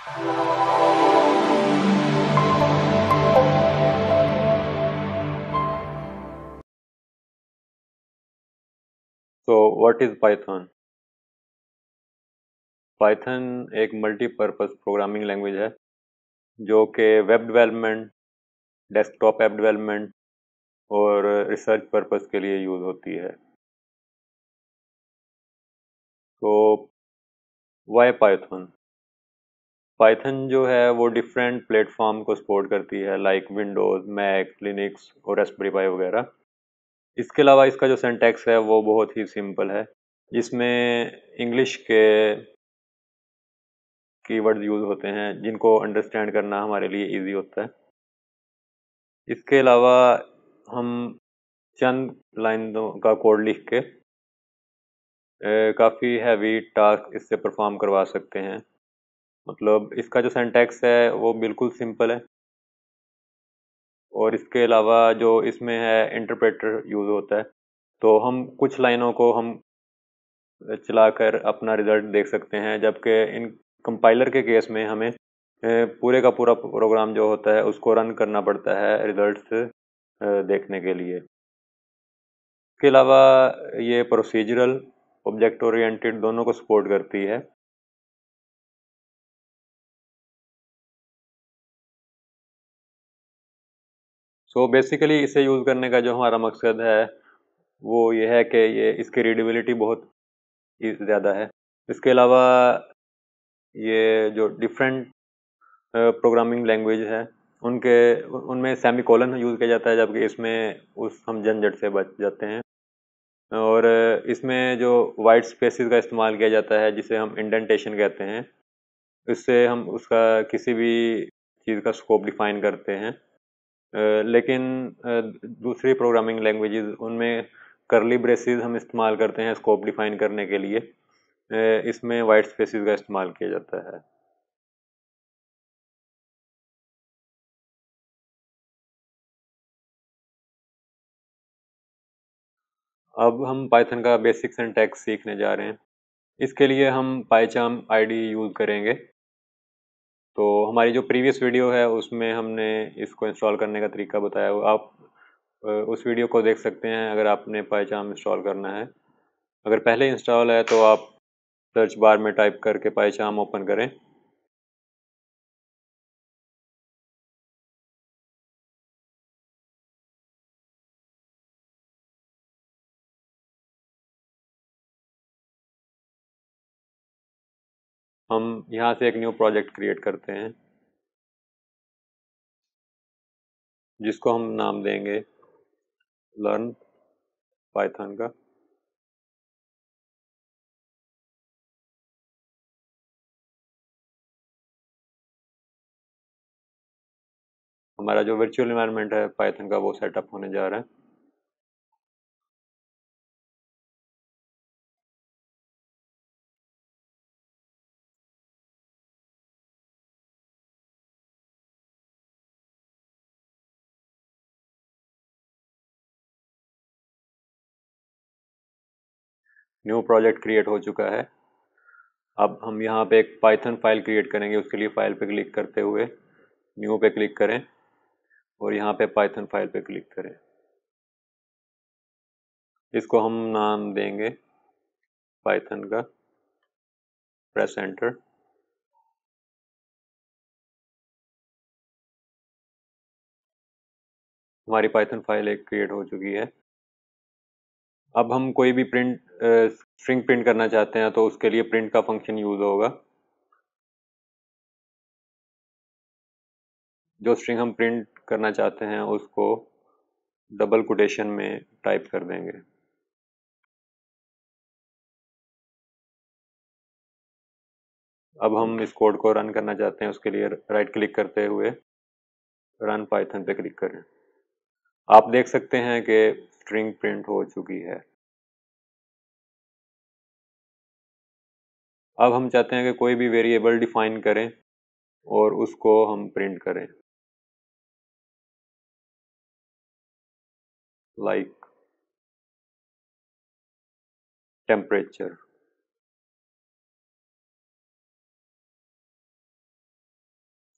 So, what is Python? Python एक multipurpose programming language है, जो कि web development desktop app development और रिसर्च पर्पज़ के लिए यूज़ होती है तो वाई पाइथन पाइथन जो है वो डिफरेंट प्लेटफॉर्म को सपोर्ट करती है लाइक विंडोज़ मैक लिनक्स और रेस्पबेरी पाई वगैरह। इसके अलावा इसका जो सेंटेक्स है वो बहुत ही सिंपल है। जिसमें इंग्लिश के कीवर्ड यूज़ होते हैं, जिनको अंडरस्टैंड करना हमारे लिए इजी होता है। इसके अलावा हम चंद लाइनों का कोड लिख के काफ़ी हैवी टास्क इससे परफॉर्म करवा सकते हैं। मतलब इसका जो सेंटेक्स है, वो बिल्कुल सिंपल है। और इसके अलावा जो इसमें है इंटरप्रेटर यूज़ होता है तो हम कुछ लाइनों को हम चलाकर अपना रिज़ल्ट देख सकते हैं, जबकि इन कंपाइलर के केस में हमें पूरे का पूरा प्रोग्राम जो होता है, उसको रन करना पड़ता है रिज़ल्ट्स देखने के लिए। इसके अलावा ये प्रोसीजरल ऑब्जेक्ट ओरिएंटेड दोनों को सपोर्ट करती है। सो so बेसिकली इसे यूज़ करने का जो हमारा मकसद है, वो ये है कि ये, इसकी रीडेबिलिटी बहुत ज़्यादा है। इसके अलावा, ये जो डिफरेंट प्रोग्रामिंग लैंग्वेज है, उनके, उनमें सेमी कॉलन यूज़ किया जाता है, जबकि इसमें उस, हम झंझट से बच जाते हैं। और इसमें जो वाइट स्पेसिस का इस्तेमाल किया जाता है, जिसे हम इंडेंटेशन कहते हैं, इससे हम उसका किसी भी चीज़ का स्कोप डिफाइन करते हैं। लेकिन दूसरी प्रोग्रामिंग लैंग्वेजेस उनमें करली ब्रेसिस हम इस्तेमाल करते हैं स्कोप डिफाइन करने के लिए। इसमें वाइट स्पेसिस का इस्तेमाल किया जाता है। अब हम पाइथन का बेसिक सिंटैक्स सीखने जा रहे हैं। इसके लिए हम पाईचाम आईडी यूज़ करेंगे। तो हमारी जो प्रीवियस वीडियो है, उसमें हमने इसको इंस्टॉल करने का तरीका बताया। आप उस वीडियो को देख सकते हैं अगर आपने पाईचाम इंस्टॉल करना है। अगर पहले इंस्टॉल है तो आप सर्च बार में टाइप करके पाईचाम ओपन करें। हम यहाँ से एक न्यू प्रोजेक्ट क्रिएट करते हैं, जिसको हम नाम देंगे लर्न पाइथन का। हमारा जो वर्चुअल इन्वायरमेंट है पाइथन का वो सेटअप होने जा रहा है। न्यू प्रोजेक्ट क्रिएट हो चुका है। अब हम यहाँ पे एक पाइथन फ़ाइल क्रिएट करेंगे, उसके लिए फ़ाइल पे क्लिक करते हुए न्यू पे क्लिक करें और यहाँ पे पाइथन फ़ाइल पे क्लिक करें। इसको हम नाम देंगे पाइथन का प्रेस एंटर हमारी पाइथन फ़ाइल एक क्रिएट हो चुकी है। अब हम कोई भी प्रिंट स्ट्रिंग प्रिंट करना चाहते हैं तो उसके लिए प्रिंट का फ़ंक्शन यूज़ होगा। जो स्ट्रिंग हम प्रिंट करना चाहते हैं, उसको डबल कोटेशन में टाइप कर देंगे। अब हम इस कोड को रन करना चाहते हैं, उसके लिए राइट क्लिक करते हुए रन पाइथन पे क्लिक करें। आप देख सकते हैं कि स्ट्रिंग प्रिंट हो चुकी है। अब हम चाहते हैं कि कोई भी वेरिएबल डिफाइन करें और उसको हम प्रिंट करें। लाइक टेम्परेचर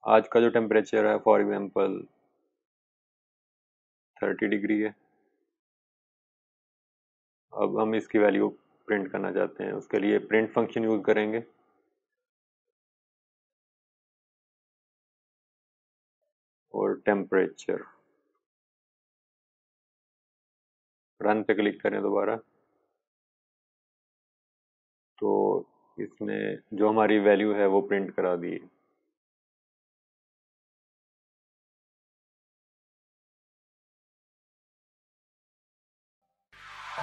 आज का जो टेम्परेचर है फॉर एग्जांपल थर्टी डिग्री है। अब हम इसकी वैल्यू प्रिंट करना चाहते हैं, उसके लिए प्रिंट फ़ंक्शन यूज़ करेंगे। और टेम्परेचर रन पे क्लिक करें दोबारा। तो इसने जो हमारी वैल्यू है वो प्रिंट करा दी।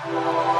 you.